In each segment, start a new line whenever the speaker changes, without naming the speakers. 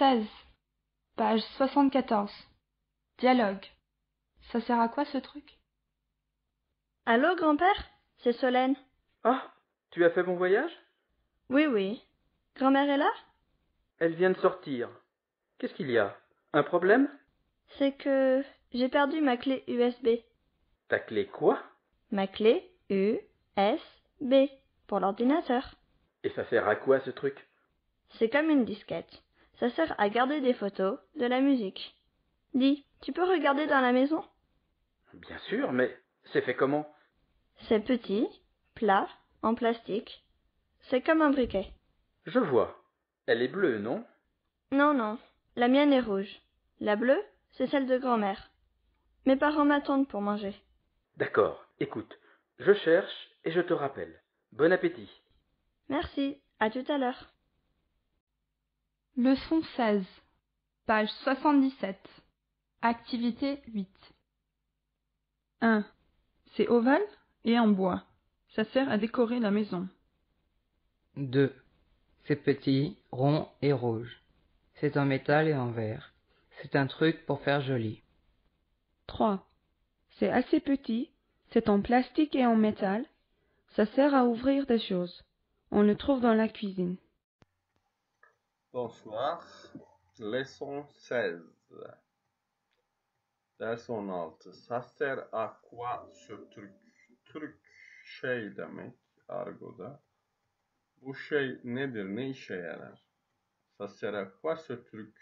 16, page 74. Dialogue. Ça sert à quoi ce truc?
Allô, grand-père? C'est Solène.
Ah, tu as fait bon voyage?
Oui, oui. Grand-mère est là?
Elle vient de sortir. Qu'est-ce qu'il y a? Un problème?
C'est que j'ai perdu ma clé USB.
Ta clé quoi?
Ma clé USB pour l'ordinateur.
Et ça sert à quoi ce truc?
C'est comme une disquette. Ça sert à garder des photos, de la musique. Dis, tu peux regarder dans la maison?
Bien sûr, mais c'est fait comment?
C'est petit, plat, en plastique. C'est comme un briquet.
Je vois. Elle est bleue, non?
Non, non. La mienne est rouge. La bleue, c'est celle de grand-mère. Mes parents m'attendent pour manger.
D'accord. Écoute, je cherche et je te rappelle. Bon appétit.
Merci. À tout à l'heure.
Leçon 16, page 77. Activité 8.
1. C'est ovale et en bois. Ça sert à décorer la maison.
2. C'est petit, rond et rouge. C'est en métal et en verre. C'est un truc pour faire joli.
3. C'est assez petit, c'est en plastique et en métal. Ça sert à ouvrir des choses. On le trouve dans la cuisine.
Bonsoir. Leçon 16. Ders 16. Ça sert à quoi ce truc? Türk şey demek argoda? Bu şey nedir, ne işe yarar? Ça sert à quoi ce truc?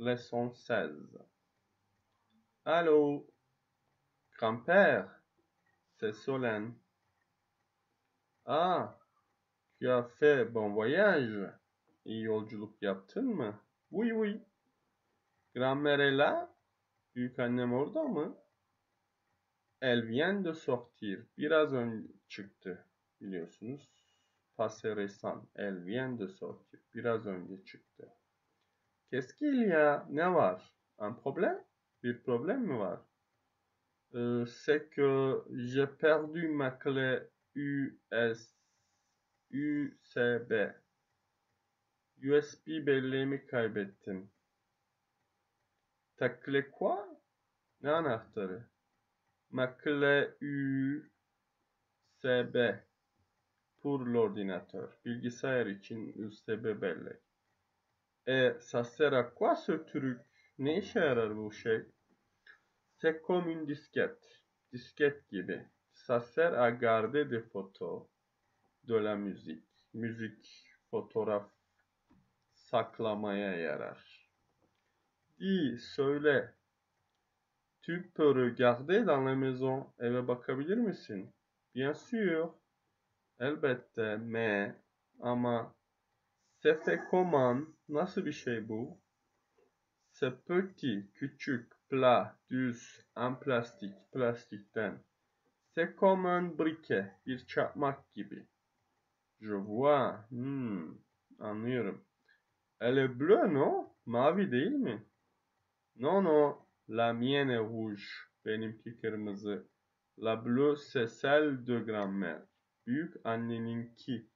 Leçon 16. Allô? Grand-père? C'est Solène. Ah, tu as fait bon voyage? İyi yolculuk yaptın mı? Grand-mère est là? Büyük annem orada mı? Elle vient de sortir. Biraz önce çıktı biliyorsunuz. Récent. Elle vient de sortir. Biraz önce çıktı. Qu'est-ce qu'il y a? Ne var? Un problème? Bir problem mi var? Euh, c'est que j'ai perdu ma clé US, USB. USB belleğimi kaybettim. Ta clé quoi? Ne anahtarı? Ma clé USB pour l'ordinateur. Bilgisayar için USB bellek. E, ça sert à quoi ce truc? Ne işe yarar bu şey? C'est comme une disquette. Disket gibi. Ça sert à garder des photos de la musique. Müzik, fotoğraf saklamaya yarar. Dis, söyle. Tu peux regarder dans la maison. Eve bakabilir misin? Bien sûr. Elbette, mais, ama. C'est fait comment? Nasıl bir şey bu? C'est petit, küçük, plat, düz, en plastik, plastikten. C'est comme un briquet, bir çakmak gibi. Je vois, hmm, anlıyorum. Elle est bleue, non? Mavi değil mi? Non, non, la mienne est rouge. Benimki kırmızı. La bleue, c'est celle de grand-mère. Büyük anneninki.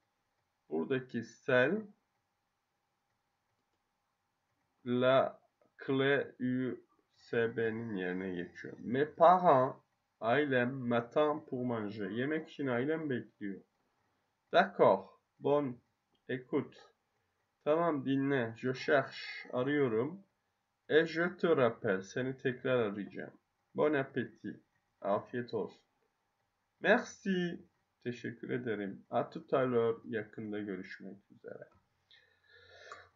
Buradaki celle, la clé USB'nin yerine geçiyor. Mes parents, ailem, m'attendent pour manger. Yemek için ailem. D'accord, bon, écoute. Tamam dinle, je arıyorum. Et je te rappelle, seni tekrar arayacağım. Bon appétit, afiyet olsun. Merci, teşekkür ederim. A tout à l'heure, yakında görüşmek üzere.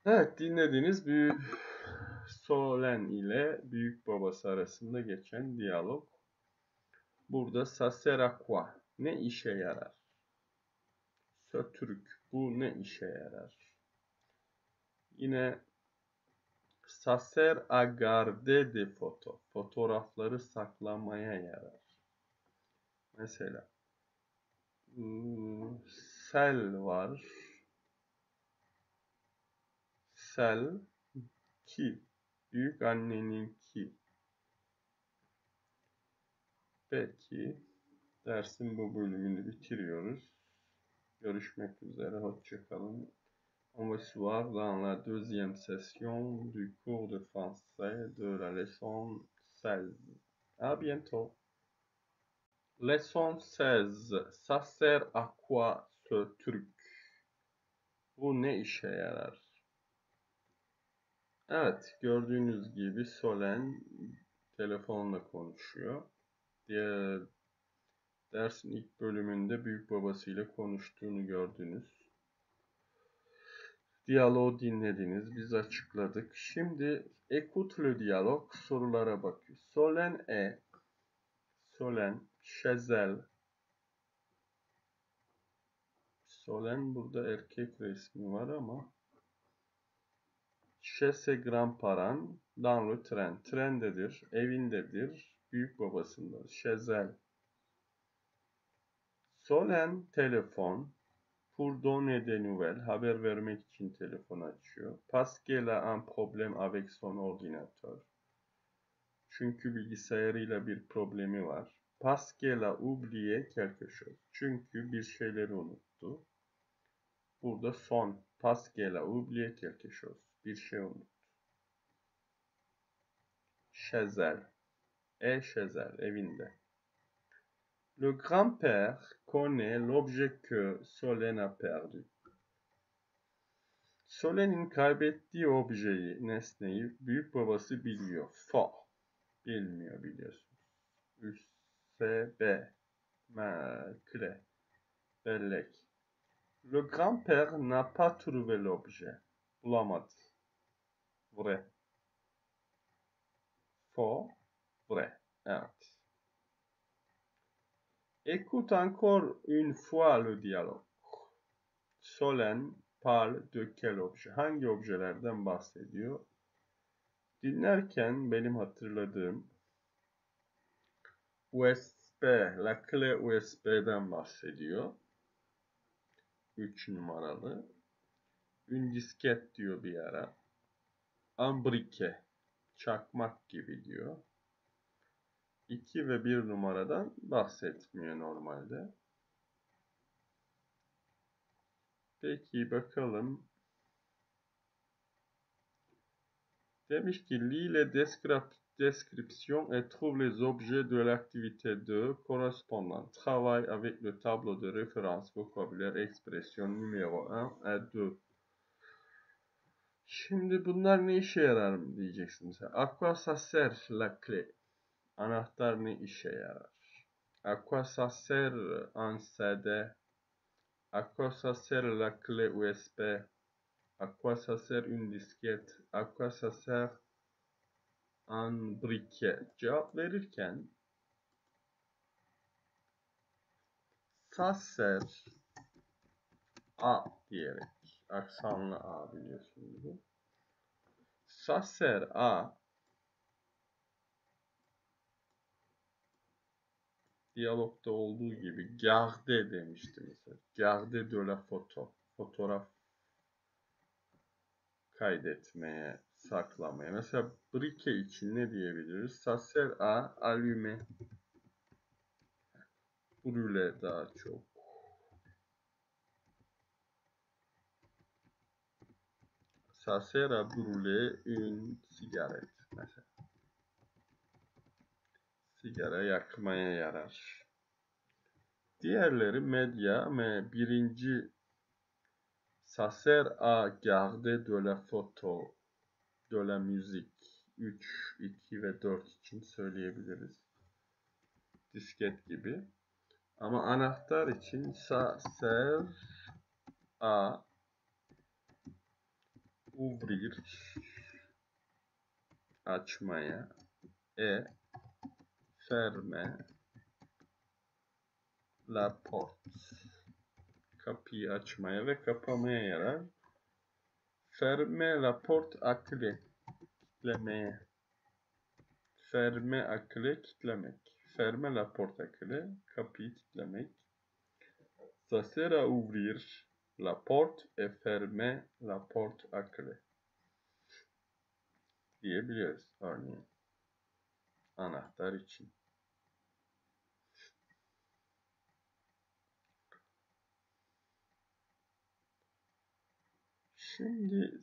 Evet, dinlediğiniz büyük Solen ile büyük babası arasında geçen diyalog. Burada quoi? Ne işe yarar? Truc, bu ne işe yarar? Yine ça sert à garder des photos. Fotoğrafları saklamaya yarar. Mesela ıı, sel var. Sel ki büyük anneninki. Peki dersin bu bölümünü bitiriyoruz. Görüşmek üzere. Hoşçakalın. On voir dans la deuxième session du cours de français de la leçon 16. À bientôt. Leçon 16. Ça sert à quoi ce truc? Bu ne işe yarar? Evet, gördüğünüz gibi. Diyaloğu dinlediniz, biz açıkladık. Şimdi écoute diyalog sorulara bakıyor. Solen e, Solen, Şezel. Solen burada erkek resmi var ama Chez ses grands-parents dans le train. Trendedir, evindedir, büyük babasında. Şezel. Solen telefon. Pour donner des nouvelles. Haber vermek için telefon açıyor. Parce qu'elle a un problème avec son ordinateur. Çünkü bilgisayarıyla bir problemi var. Parce qu'elle a oublié quelque chose. Çünkü bir şeyleri unuttu. Burada son. Parce qu'elle a oublié quelque chose. Bir şey unuttu. Şezel. E Şezel evinde. Le grand-père connaît l'objet que Solène a perdu. Solen'in kaybettiği objeyi, nesneyi büyük babası biliyor. Fo. Bilmiyor biliyorsunuz. USB. Kle. Bellek. Le grand-père n'a pas trouvé l'objet. Bulamadı. Vrai. Faux. Vrai. Evet. Écoute encore une fois le dialogue. Solen parle de quel objet? Hangi objelerden bahsediyor? Dinlerken benim hatırladığım USB, la clé USB'den bahsediyor. 3 numaralı. Ün disket diyor bir ara. Ambrike, çakmak gibi diyor. 2 ve 1 numaradan bahsetmiyor normalde. Peki bakalım. Demiş ki lis les descriptions et trouve les objets de l'activité 2 correspondant. Travaille avec le tableau de référence vocabulaire expression numéro 1 et 2. Şimdi bunlar ne işe yarar mı diyeceksiniz. A quoi ça sert la clé? Anahtar ne işe yarar? A quoi ça sert un CD? A quoi ça sert la clé USB? À quoi ça sert une disquette? À quoi ça sert un briquet? Cevap verirken ça sert A diyerek aksanlı A biliyorsunuz bu. Ça sert A diyalogda olduğu gibi garde demişti mesela. Garde de la photo. Fotoğraf kaydetmeye, saklamaya. Mesela brike için ne diyebiliriz? Ça sert à allumer. Brûler daha çok. À brûler une cigarette mesela. Sigara yakmaya yarar. Diğerleri medya ve birinci Ça sert à garder de la photo, de la musique. 3, 2 ve 4 için söyleyebiliriz. Disket gibi. Ama anahtar için ça sert à ouvrir açmaya e ferme la porte kapıyı açmaya ve kapamaya yarar. Ferme la porte clé kitlemeye. Ferme clé kitlemek. Ferme la porte clé kapıyı kitlemek. Ça sert à ouvrir la porte et fermer la porte à clé. Diyebiliriz örneğin. Anahtar için. Şimdi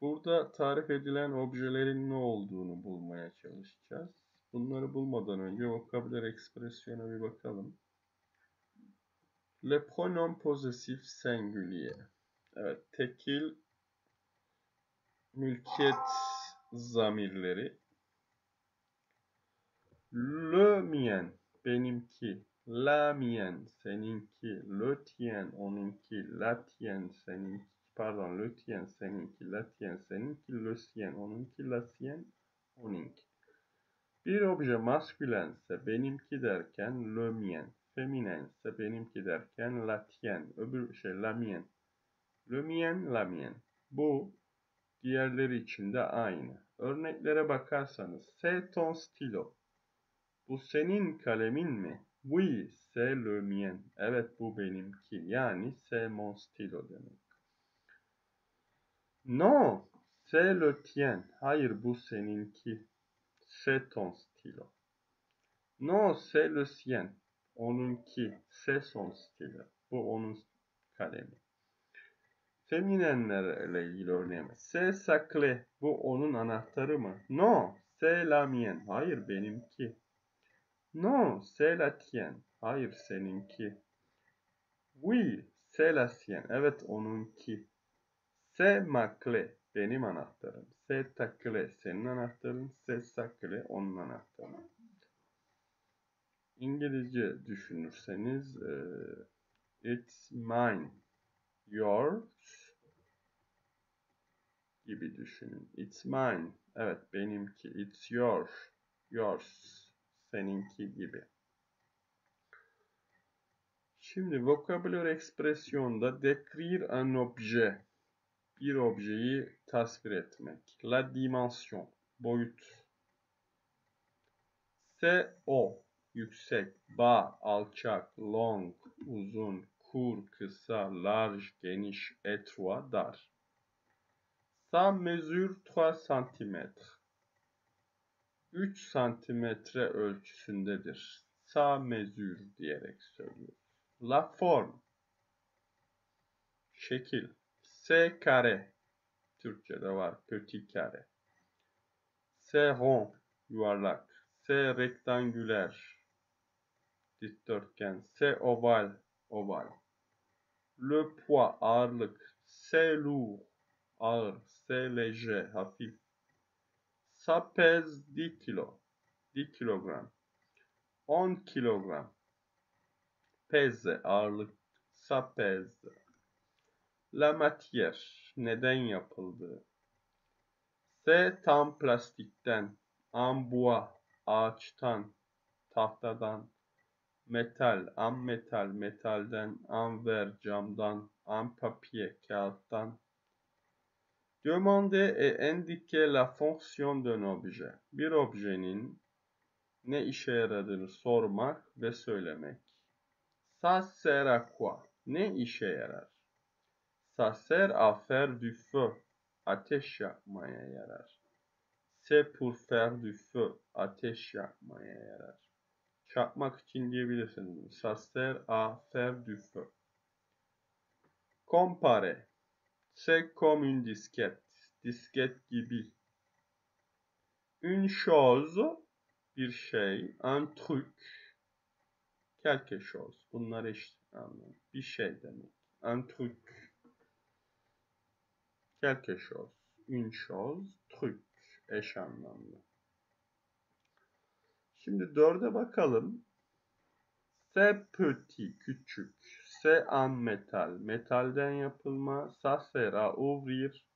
burada tarif edilen objelerin ne olduğunu bulmaya çalışacağız. Bunları bulmadan önce vokabüler ekspresyona bir bakalım. Le pronom possessif singulier. Evet, tekil mülkiyet zamirleri. Le mien, benimki. La mienne, seninki. Le tien, onunki. La tienne, seninki. Pardon, le tien, seninki. La tienne, seninki. Le sien, onunki. La sienne, onunki. Bir obje maskülense benimki derken le mien. Feminense benimki derken la tienne. Öbür şey la mienne. Le mien, la mienne. Bu diğerleri için de aynı. Örneklere bakarsanız c'est ton stylo. Bu senin kalemin mi? Oui, c'est le mien. Evet bu benimki. Yani c'est mon stylo demek. Non, c'est le tien. Hayır bu seninki. C'est ton stylo. Non, c'est le sien. Onunki. C'est son stylo. Bu onun kalemi. Feminenlerle ilgili örneğimiz. C'est sa clé. Bu onun anahtarı mı? Non, c'est la mienne. Hayır benimki. Non, c'est la tienne. Hayır seninki. Oui, c'est la sienne. Evet onunki. C'est ma clé. Benim anahtarım. C'est ta clé. Senin anahtarın. C'est sa clé. Onun anahtarı. İngilizce düşünürseniz e, it's mine, yours gibi düşünün. It's mine. Evet benimki. It's yours. Yours. Seninki gibi. Şimdi vokabüler ekspresyonda décrire un objet. Bir objeyi tasvir etmek. La dimension. Boyut. C'est o. Yüksek. Bas. Alçak. Long. Uzun. Kur. Kısa. Large. Geniş. Étroit. Dar. Ça mesure 3 cm. 3 santimetre ölçüsündedir. Sa mesure diyerek söylüyoruz. La forme. Şekil. C'est carré. Türkçe'de var. Petit carré. C'est rond. Yuvarlak. C'est rectangulaire. Dikdörtgen. C'est ovale. Oval. Le poids. Ağırlık. C'est lourd. Ağır. C'est léger. Hafif. Ça pèse 10 kilo. 10 kilogram. 10 kilogram. Pèse ağırlık. Ça pèse. La matière. Neden yapıldığı. C'est tam plastikten. En bois. Ağaçtan. Tahtadan. Metal. En metal. Metalden. En ver. Camdan. En papier. Kağıttan. Demander et indiquer la fonction d'un objet. Bir objenin ne işe yaradığını sormak ve söylemek. Ça sert à quoi? Ne işe yarar? Ça sert à faire du feu. Ateş yakmaya yarar. C'est pour faire du feu. Ateş yakmaya yarar. Çakmak için diyebilirsiniz. Ça sert à faire du feu. Comparer. C'est comme une disquette. Disket gibi. Une chose, bir şey. Un truc, quelque chose. Bunlar eş anlamı. Bir şey demek. Un truc, quelque chose. Une chose, truc, eş anlamlı. Şimdi dörde bakalım. C'est petit, küçük. C'est en metal, metalden yapılma. Ça sert à ouvrir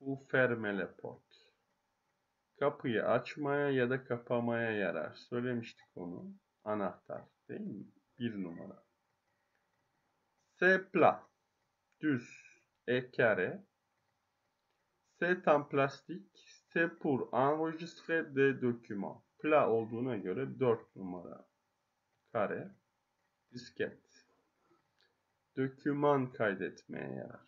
ou fermer la porte. Kapıyı açmaya ya da kapamaya yarar. Söylemiştik onu. Anahtar değil mi? Bir numara. C'est plat. Düz. Carré. C'est en plastique. C'est pour enregistrer des documents. Plat olduğuna göre 4 numara. Kare. Disket. Döküman kaydetmeye yarar.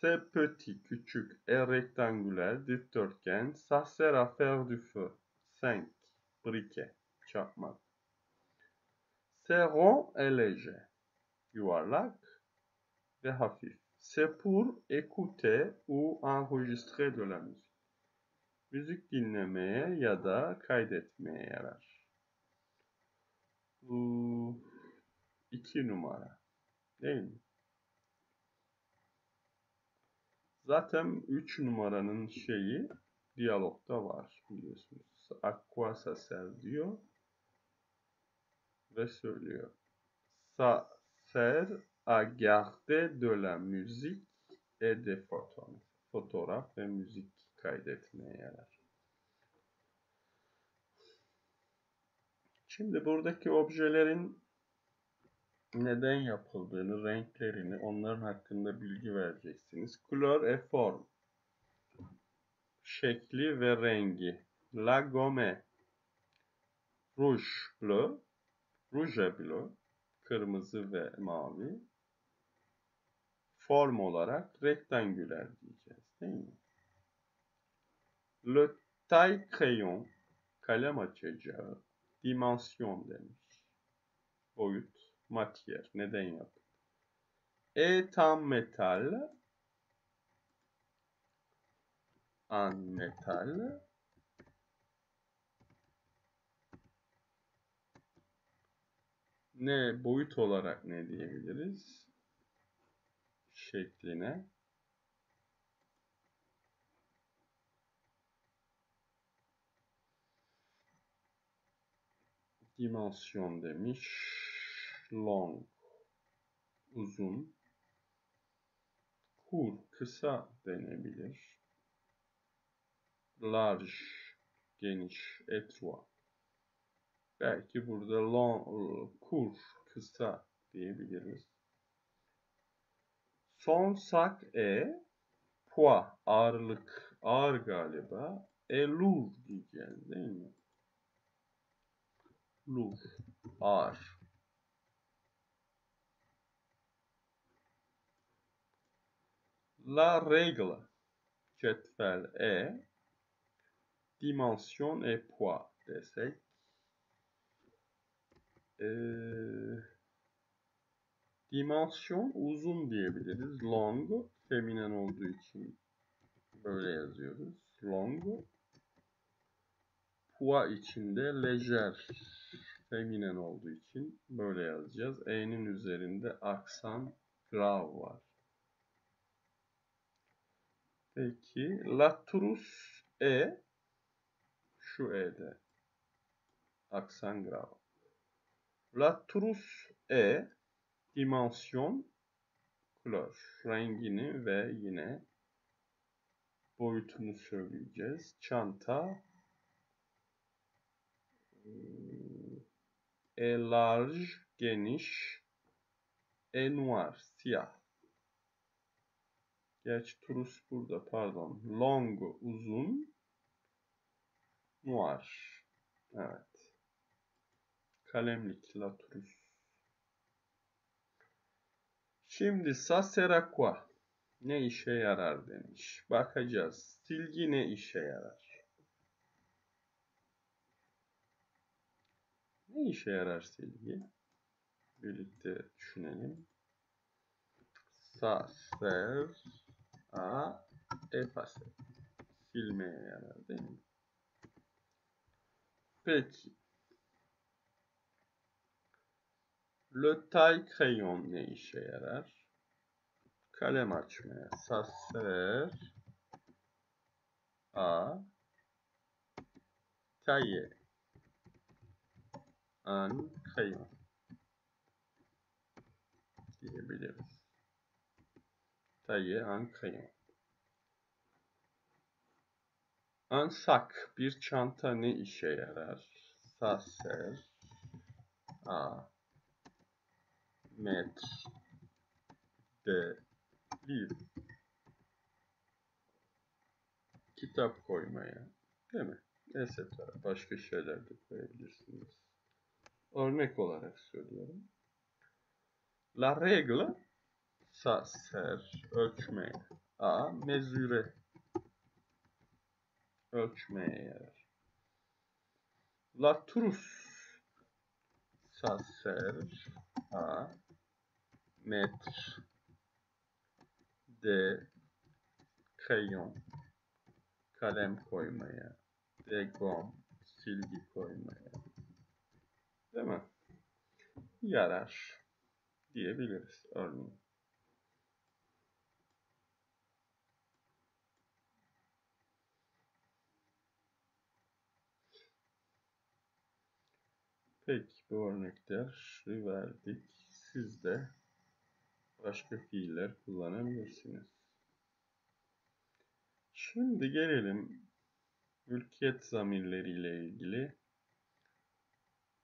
C'est petit, küçük, et rectangulaire, dikdörtgen, ça sert à faire du feu. 5. Briquet, çakmak. C'est rond et léger. Yuvarlak ve hafif. C'est pour écouter ou enregistrer de la musique. Müzik dinlemeye ya da kaydetmeye yarar. Bu iki numara. Değil mi? Zaten üç numaranın şeyi diyalogda var biliyorsunuz. Aqua ça sert diyor ve söylüyor. Ça sert à garder de la musique et des photos. Fotoğraf ve müzik kaydetmeye yarar. Şimdi buradaki objelerin neden yapıldığını, renklerini, onların hakkında bilgi vereceksiniz. Couleur et forme. Şekli ve rengi. La gomme. Rouge bleu. Rouge bleu. Kırmızı ve mavi. Form olarak rektangüler diyeceğiz değil mi? Le taille crayon. Kalem açacağı. Dimension demiş. Boyut matière. Neden yapıldı? Est en métal. En métal. Ne boyut olarak ne diyebiliriz? Şekline. Dimension demiş. Long. Uzun. Kur kısa denebilir. Large geniş étroit belki burada long kur kısa diyebiliriz son sak e poids ağırlık ağır galiba. E lourd diyeceğiz değil mi? Lourd ağır. La règle cetvel E dimension et poids desek ee, dimension uzun diyebiliriz. Long feminen olduğu için böyle yazıyoruz. Long poids içinde lejer feminen olduğu için böyle yazacağız. E'nin üzerinde aksan grav var. Peki latrus e şu e'de aksan grav. Latrus e dimension couleur rengini ve yine boyutunu söyleyeceğiz. Çanta e large geniş e noir siyah Gerçi turus burada pardon. Long uzun. Noir. Evet. Kalemlik la turus. Şimdi saserakwa ne işe yarar demiş. Bakacağız. Silgi ne işe yarar? Ne işe yarar silgi? Birlikte düşünelim. Saser A. Silmeye yarar değil mi? Peki. Le taille crayon ne işe yarar? Kalem açmaya. Ça sert à tailler un crayon diyebiliriz tailler un crayon. Un sak, bir çanta ne işe yarar? Ça sert à mettre de livres. Kitap koymaya, değil mi? Etc. Başka şeyler de koyabilirsiniz. Örnek olarak söylüyorum. La règle ça sert ölçmeye. A mesurer ölçmeye yarar. La trousse ça sert à mettre de crayon kalem koymaya, de gom silgi koymaya. Değil mi? Yarar diyebiliriz örneğin. Peki bu örnekleri verdik. Siz de başka fiiller kullanabilirsiniz. Şimdi gelelim mülkiyet zamirleriyle ilgili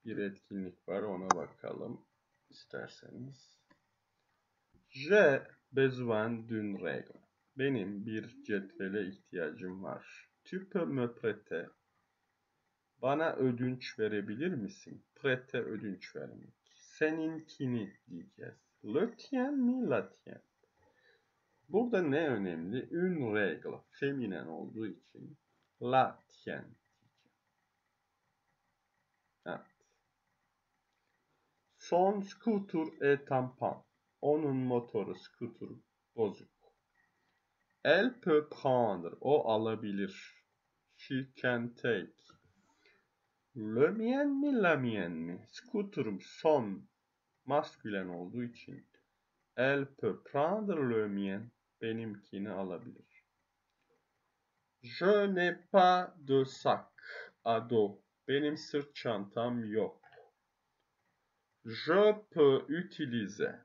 bir etkinlik var ona bakalım isterseniz. J'ai besoin d'une règle. Benim bir cetvele ihtiyacım var. Tu peux me prêter bana ödünç verebilir misin? Prete ödünç vermek. Seninkini diyeceğiz. Le mi la? Burada ne önemli? Une règle. Feminen olduğu için la. Evet. Son scooter est en panne. Onun motoru, scooter bozuk. Elle peut. O alabilir. She can take. Le mi la mi? Scooter'ım son maskülen olduğu için elle peut prendre le mien benimkini alabilir. Je n'ai pas de sac à dos. Benim sırt çantam yok. Je peux utiliser.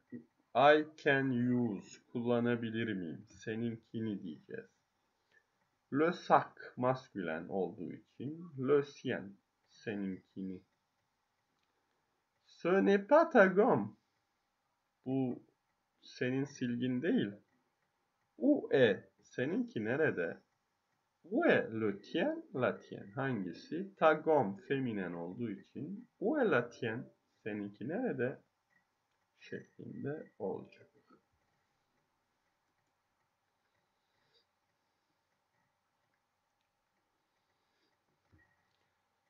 I can use. Kullanabilir miyim? Seninkini diyeceğiz. Le sac maskülen olduğu için le sien seninkini. Ce n'est pas ta gomme. Bu senin silgin değil. Où est? Seninki nerede? Où est le tien? La tien. Hangisi? Ta gomme feminen olduğu için où est la tien? Seninki nerede? şeklinde olacak.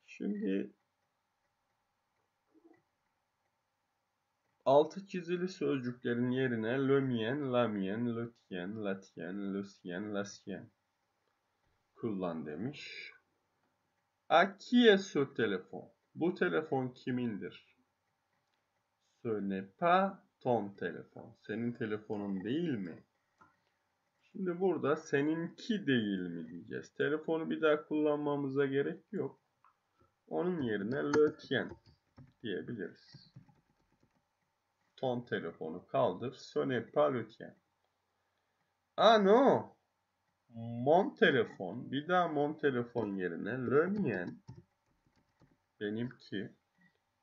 Şimdi altı çizili sözcüklerin yerine le mien, la mien, le tien, la tien, le sien, la sien kullan demiş. A qui telefon? Bu telefon kimindir? Ce n'est ton telefon. Senin telefonun değil mi? Şimdi burada seninki değil mi diyeceğiz. Telefonu bir daha kullanmamıza gerek yok. Onun yerine le tien diyebiliriz. Ton telefonu kaldır. Ce n'est pas le tien. Ah non. Mon telefon. Bir daha mon telefon yerine le mien. Benimki.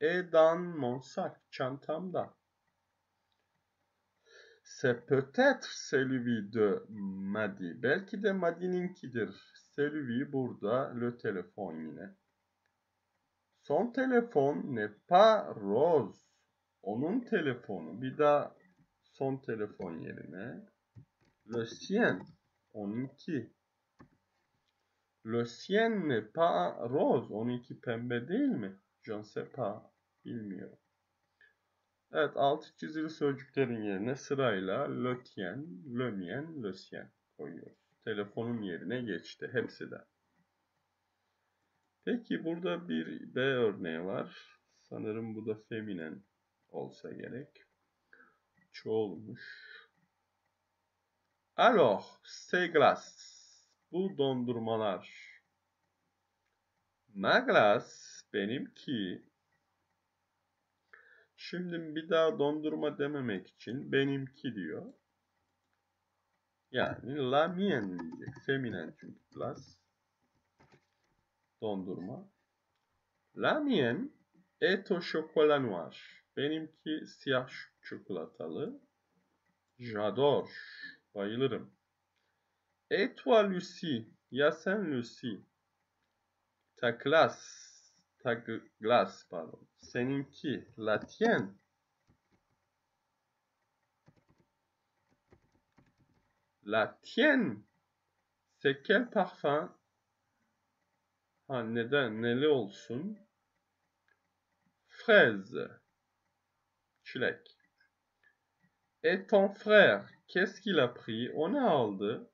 Et dans mon sac. Çantamda. C'est peut-être celui de Madi. Belki de Madi'ninkidir. Celui burada le telefon yine. Son telefon n'est pas rose. Onun telefonu. Bir daha son telefon yerine. Le sien. Onunki. Le sien n'est pas rose. Onunki pembe değil mi? Je ne sais pas. Bilmiyorum. Evet altı çizili sözcüklerin yerine sırayla le tien, le mien, le sien koyuyoruz. Telefonun yerine geçti hepsi de. Peki burada bir B örneği var. Sanırım bu da feminen olsa gerek. Çoğulmuş. Alors, glace. Bu dondurmalar. Ma glace benimki. Şimdi bir daha dondurma dememek için benimki diyor. Yani la mienne diyecek. Feminen çünkü glace dondurma. La mienne est au chocolat noir. Benimki siyah çikolatalı. J'adore. Bayılırım. Et toi Lucie? Ya sen Lucie? Ta glace. Ta glace pardon. Seninki. La tienne. La tienne. C'est quel parfum? Ha neden? Neli olsun? Fraise. Çilek. Et ton frère? Qu'est-ce qu'il a pris? O ne aldı?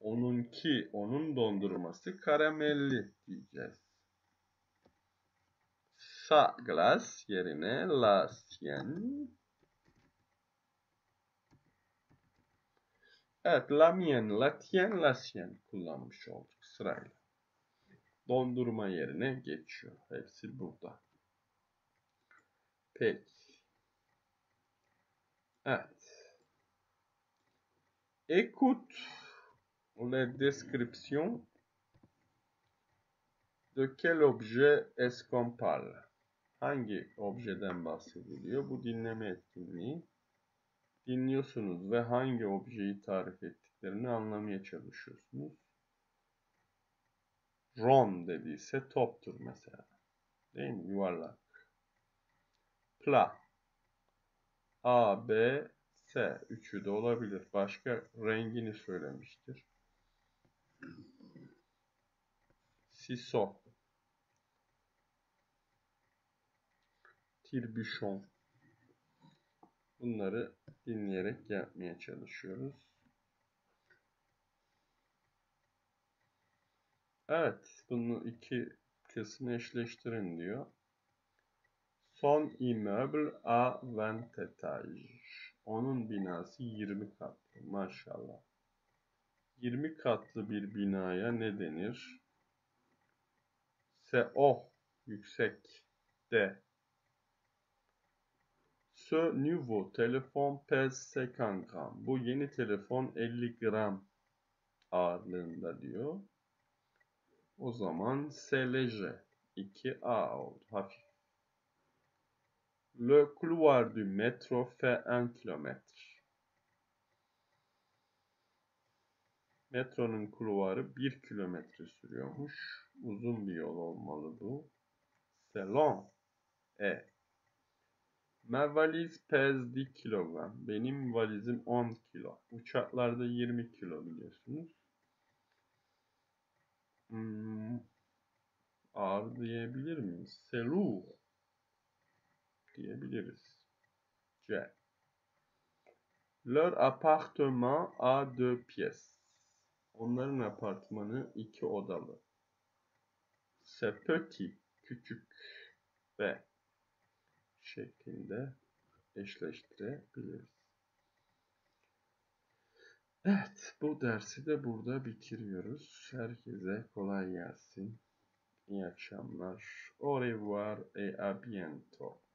Onunki, onun dondurması karamelli diyeceğiz. Sa glace yerine la sienne. Evet, la mienne, la tienne, la sienne kullanmış olduk sırayla. Dondurma yerine geçiyor. Hepsi burada. Peki. Evet. Écoute les descriptions de quel objet est-ce qu'on parle? Hangi objeden bahsediliyor? Bu dinleme etkinliği. Dinliyorsunuz ve hangi objeyi tarif ettiklerini anlamaya çalışıyorsunuz. Ron dediyse toptur mesela. Değil mi? Yuvarlak. Pla. A, B, S. Üçü de olabilir. Başka rengini söylemiştir. Siso. Tirbüşon. Bunları dinleyerek yapmaya çalışıyoruz. Evet, bunu iki kısmı eşleştirin diyor. Son immeuble à 20 étages. Onun binası 20 katlı. Maşallah. 20 katlı bir binaya ne denir? Se oh yüksek de. Ce nouveau téléphone pèse 50 gram. Bu yeni telefon 50 gram ağırlığında diyor. O zaman léger. 2A oldu. Hafif. Le couloir du métro fait 1 kilomètre. Metronun kulvarı 1 kilometre sürüyormuş. Uzun bir yol olmalı bu. C'est long. E. Ma valise pèse 10 kilogram. Benim valizim 10 kilo. Uçaklarda 20 kilo biliyorsunuz. Hmm, ağır diyebilir miyiz? Lourd diyebiliriz. C. Leur appartement a deux pièces. Onların apartmanı iki odalı. C'est petit, küçük ve şeklinde eşleştirebiliriz. Evet, bu dersi de burada bitiriyoruz. Herkese kolay gelsin. İyi akşamlar. Au revoir et à bientôt.